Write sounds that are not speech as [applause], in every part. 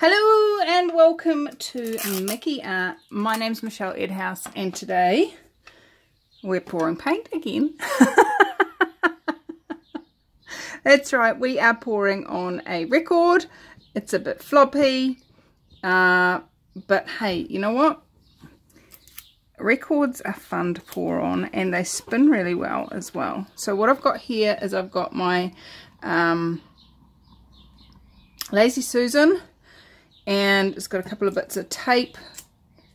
Hello and welcome to McE Art. My name's Michelle Edhouse and today we're pouring paint again. [laughs] That's right, we are pouring on a record. It's a bit floppy, uh, but hey, you know what? Records are fun to pour on and they spin really well as well. So what I've got here is I've got my um, Lazy Susan and it's got a couple of bits of tape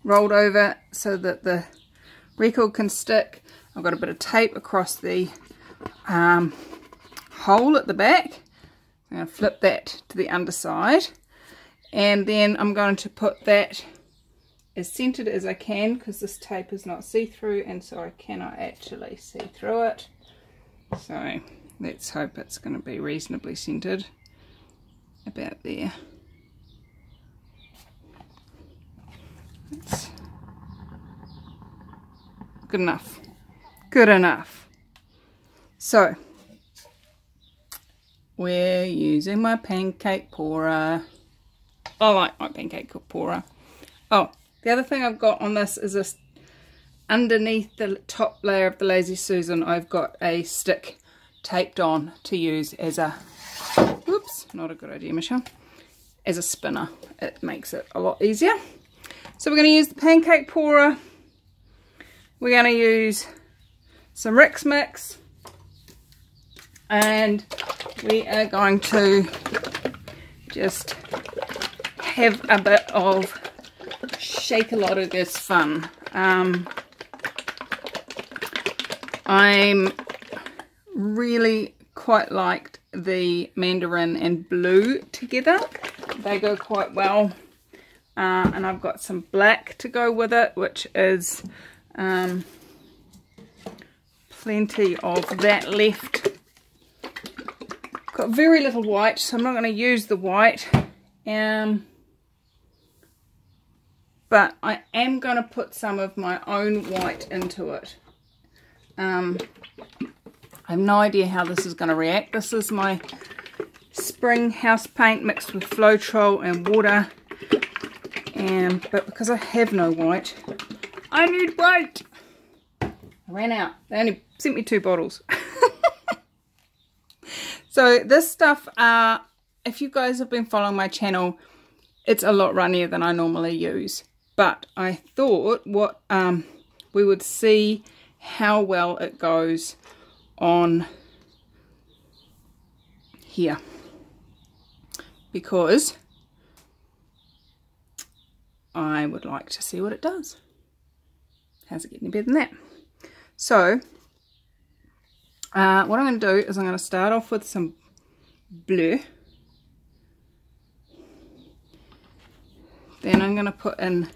rolled over so that the record can stick. I've got a bit of tape across the um, hole at the back. I'm going to flip that to the underside and then I'm going to put that as centered as I can because this tape is not see-through and so I cannot actually see through it. So let's hope it's going to be reasonably centered about there. It's good enough. Good enough. So we're using my pancake pourer. I like my pancake pourer. Oh, the other thing I've got on this is this underneath the top layer of the Lazy Susan I've got a stick taped on to use as a whoops not a good idea Michelle as a spinner it makes it a lot easier so we're going to use the pancake pourer we're going to use some Rick's Mix and we are going to just have a bit of shake a lot of this fun um, I'm really quite liked the mandarin and blue together. They go quite well. Uh, and I've got some black to go with it, which is um, plenty of that left. Got very little white, so I'm not going to use the white. Um, but I am going to put some of my own white into it. Um, I have no idea how this is going to react. This is my spring house paint mixed with Floetrol and water. But because I have no white, I need white. I ran out. They only sent me two bottles. [laughs] so this stuff, uh, if you guys have been following my channel, it's a lot runnier than I normally use. But I thought what um, we would see how well it goes on here because I would like to see what it does. How's it getting better than that? So, uh, what I'm going to do is I'm going to start off with some blue. Then I'm going to put in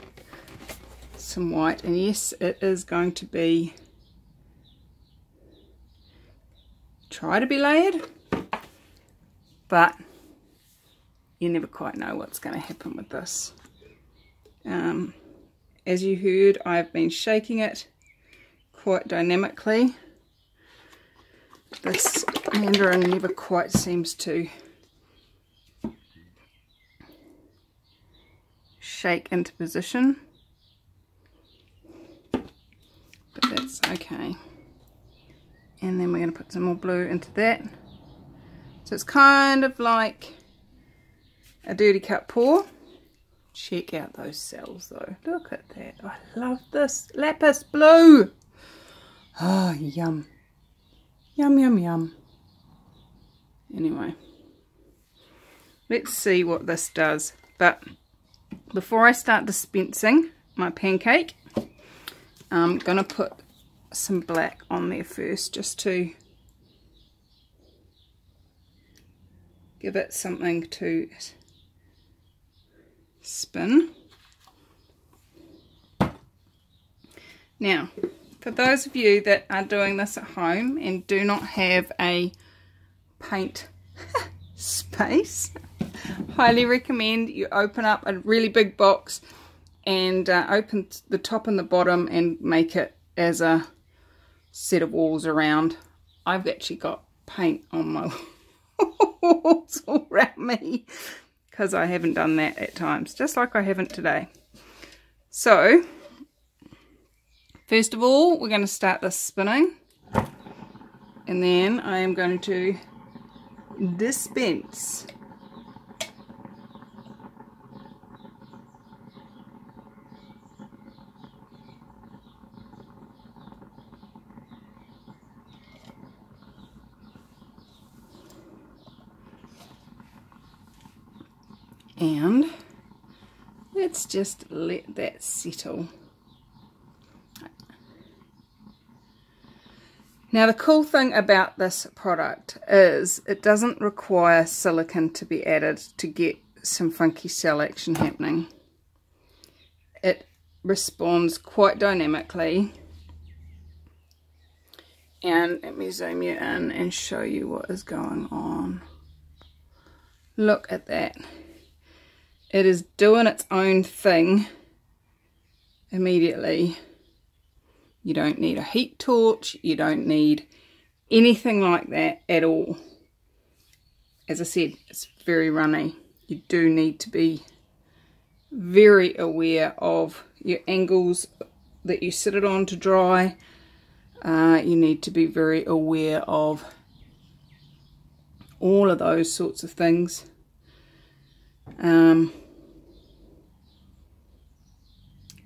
some white. And yes, it is going to be try to be layered, but you never quite know what's going to happen with this. Um, as you heard, I've been shaking it quite dynamically. This mandarin never quite seems to shake into position. But that's okay and then we're going to put some more blue into that so it's kind of like a dirty cut pour check out those cells though. Look at that. I love this. Lapis blue! Oh yum. Yum yum yum. Anyway. Let's see what this does. But before I start dispensing my pancake I'm gonna put some black on there first just to give it something to spin. Now, for those of you that are doing this at home and do not have a paint [laughs] space, highly recommend you open up a really big box and uh, open the top and the bottom and make it as a set of walls around. I've actually got paint on my [laughs] walls all around me because I haven't done that at times, just like I haven't today. So, first of all, we're going to start this spinning. And then I am going to dispense and let's just let that settle. Now the cool thing about this product is it doesn't require silicone to be added to get some funky cell action happening. It responds quite dynamically and let me zoom you in and show you what is going on. Look at that. It is doing its own thing immediately. You don't need a heat torch. You don't need anything like that at all. As I said, it's very runny. You do need to be very aware of your angles that you sit it on to dry. Uh, you need to be very aware of all of those sorts of things. Um,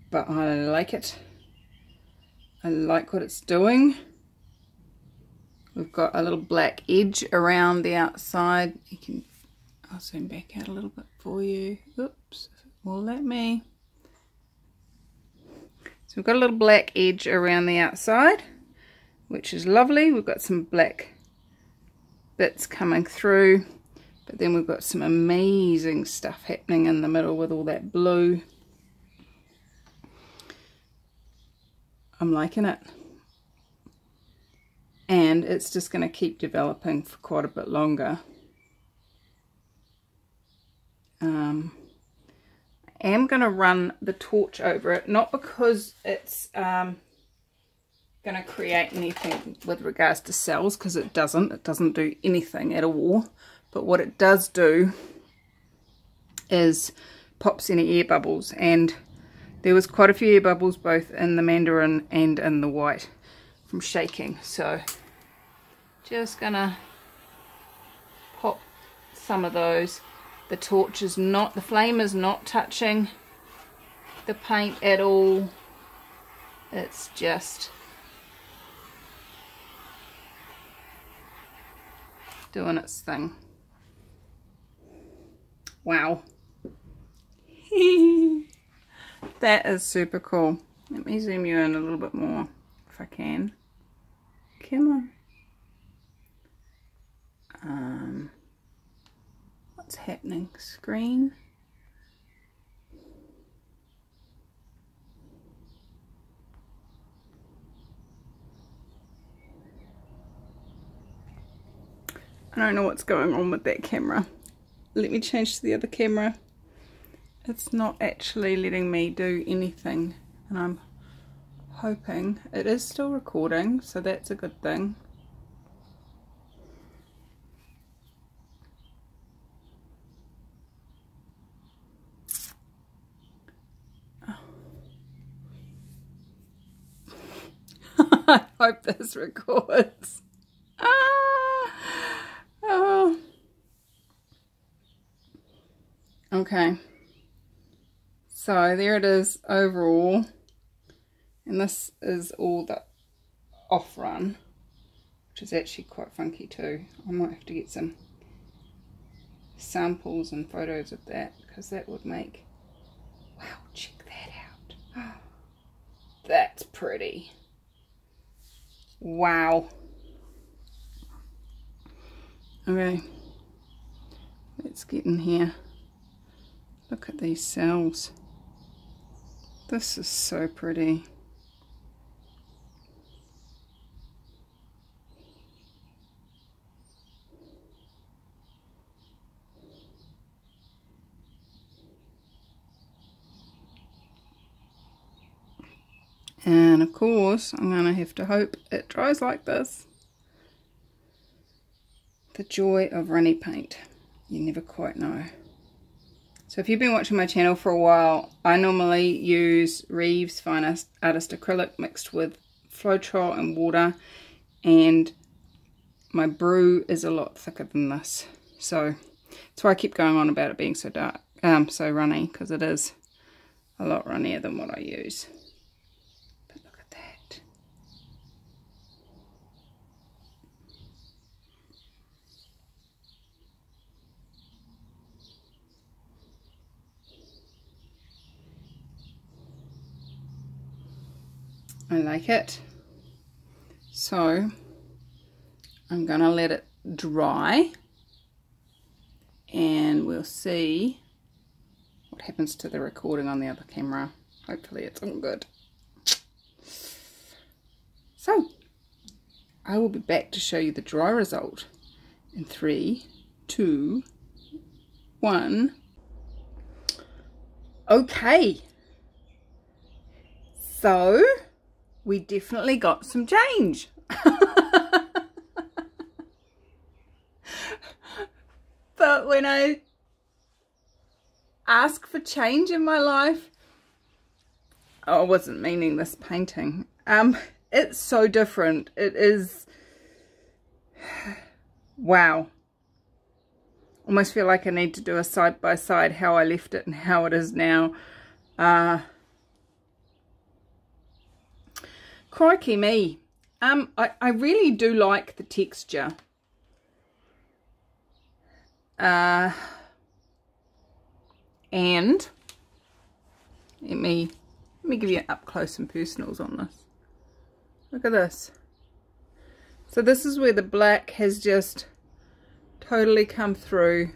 but I like it. I like what it's doing. We've got a little black edge around the outside. You can, I'll zoom back out a little bit for you. Oops, will let me. So we've got a little black edge around the outside, which is lovely. We've got some black bits coming through. But then we've got some amazing stuff happening in the middle with all that blue. I'm liking it. And it's just going to keep developing for quite a bit longer. Um, I am going to run the torch over it, not because it's um, going to create anything with regards to cells, because it doesn't. It doesn't do anything at all. But what it does do is pops any air bubbles and there was quite a few air bubbles both in the mandarin and in the white from shaking. So just gonna pop some of those. The torch is not, the flame is not touching the paint at all. It's just doing its thing. Wow. [laughs] that is super cool. Let me zoom you in a little bit more if I can. Come on. Um, what's happening? Screen. I don't know what's going on with that camera let me change to the other camera. It's not actually letting me do anything and I'm hoping it is still recording so that's a good thing. [laughs] I hope this records Okay. So there it is overall. And this is all the off run, which is actually quite funky too. I might have to get some samples and photos of that because that would make, wow, check that out. [gasps] that's pretty. Wow. Okay, let's get in here. Look at these cells. This is so pretty. And of course, I'm going to have to hope it dries like this. The joy of runny paint. You never quite know. So if you've been watching my channel for a while, I normally use Reeves Fine Artist Acrylic mixed with Floetrol and water. And my brew is a lot thicker than this. So that's why I keep going on about it being so dark, um, so runny, because it is a lot runnier than what I use. I like it. So I'm going to let it dry and we'll see what happens to the recording on the other camera. Hopefully it's all good. So I will be back to show you the dry result in three, two, one. Okay. So we definitely got some change. [laughs] but when I ask for change in my life, oh, I wasn't meaning this painting. Um, it's so different. It is, [sighs] wow. Almost feel like I need to do a side by side how I left it and how it is now. Uh, Crikey me. Um, I, I really do like the texture. Uh, and let me let me give you up close and personals on this. Look at this. So this is where the black has just totally come through.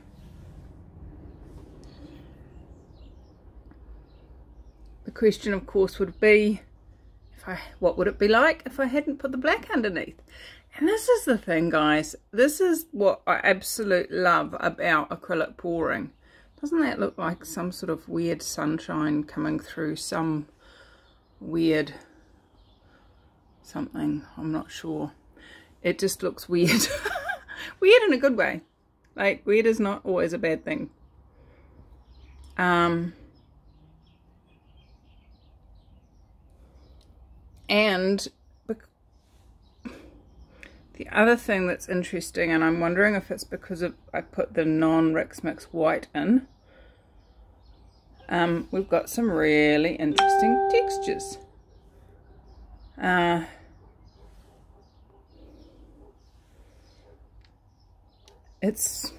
The question of course would be I, what would it be like if I hadn't put the black underneath? And this is the thing, guys. This is what I absolutely love about acrylic pouring. Doesn't that look like some sort of weird sunshine coming through some weird something? I'm not sure. It just looks [laughs] weird. weird in a good way. Like, weird is not always a bad thing. Um, And the other thing that's interesting, and I'm wondering if it's because of I put the non-Rick's Mix white in, um, we've got some really interesting textures. Uh, it's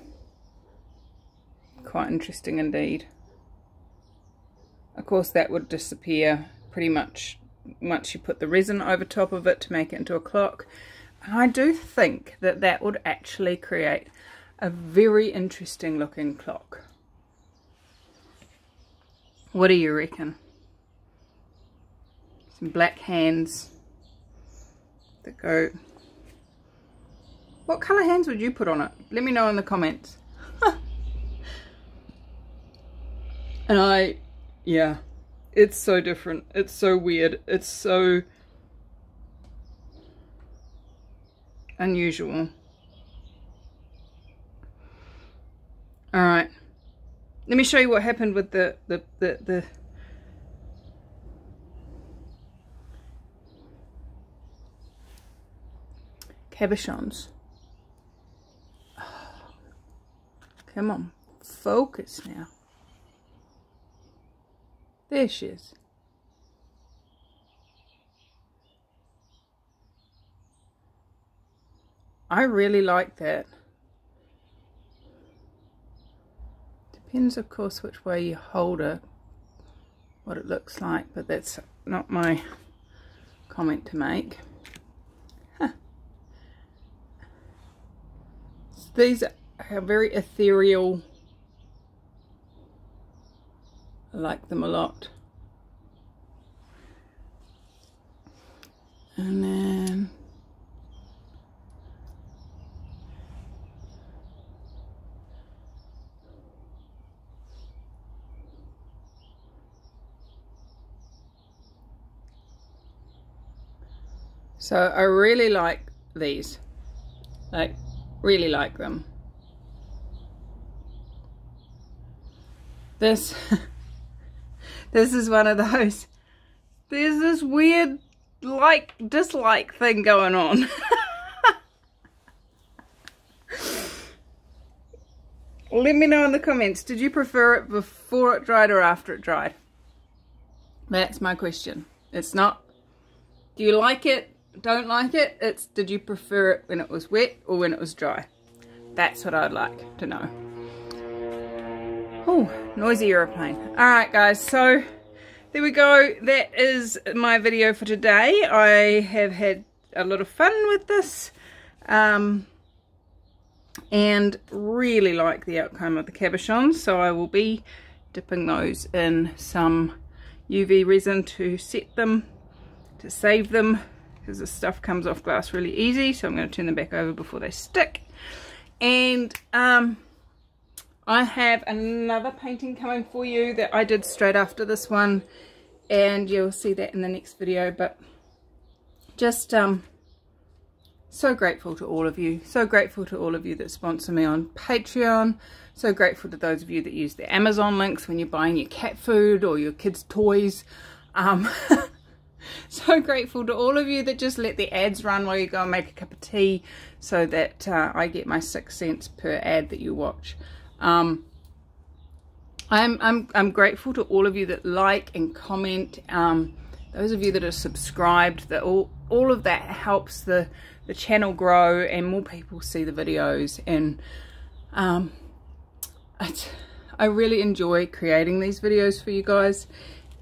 quite interesting indeed. Of course that would disappear pretty much once you put the resin over top of it to make it into a clock. I do think that that would actually create a very interesting looking clock. What do you reckon? Some black hands that go... What colour hands would you put on it? Let me know in the comments. [laughs] and I, yeah, it's so different. It's so weird. It's so unusual. Alright. Let me show you what happened with the, the, the, the cabochons. [sighs] Come on, focus now. There she is. I really like that. Depends, of course, which way you hold it, what it looks like, but that's not my comment to make. Huh. These are very ethereal I like them a lot. And then So I really like these. Like, really like them. This, [laughs] this is one of those, there's this weird like dislike thing going on. [laughs] Let me know in the comments, did you prefer it before it dried or after it dried? That's my question. It's not, do you like it, don't like it? It's, did you prefer it when it was wet or when it was dry? That's what I'd like to know. Oh, noisy aeroplane. Alright guys, so there we go. That is my video for today. I have had a lot of fun with this. Um, and really like the outcome of the cabochons so I will be dipping those in some UV resin to set them to save them because the stuff comes off glass really easy so I'm going to turn them back over before they stick and um, I have another painting coming for you that I did straight after this one and you'll see that in the next video but just um, so grateful to all of you. So grateful to all of you that sponsor me on Patreon. So grateful to those of you that use the Amazon links when you're buying your cat food or your kids' toys. Um, [laughs] so grateful to all of you that just let the ads run while you go and make a cup of tea so that uh, I get my six cents per ad that you watch. Um, I'm, I'm, I'm grateful to all of you that like and comment. Um, those of you that are subscribed, that all, all of that helps the the channel grow and more people see the videos and um, I really enjoy creating these videos for you guys.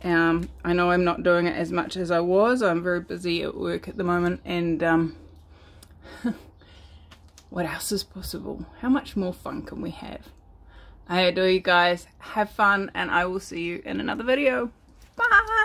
Um, I know I'm not doing it as much as I was. I'm very busy at work at the moment and um, [laughs] what else is possible? How much more fun can we have? I adore you guys. Have fun and I will see you in another video. Bye!